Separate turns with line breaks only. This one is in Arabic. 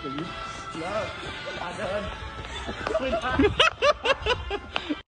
لا لا لا
لا